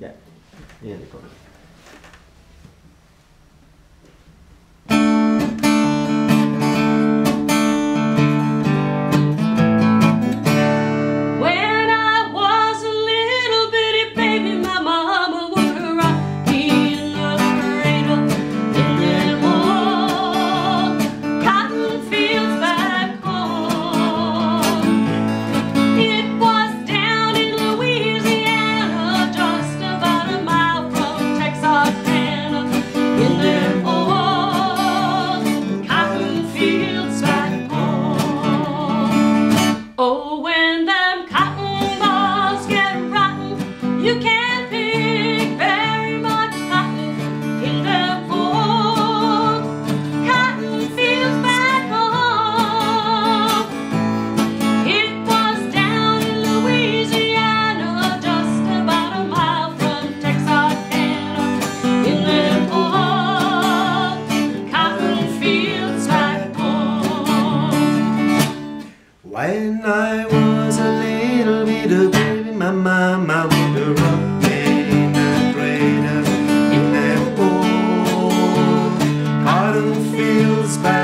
Yeah. Yeah, they could. it. When I was a little bit of baby, my mama would run me in a cradle in a bowl. Cotton fields. bad.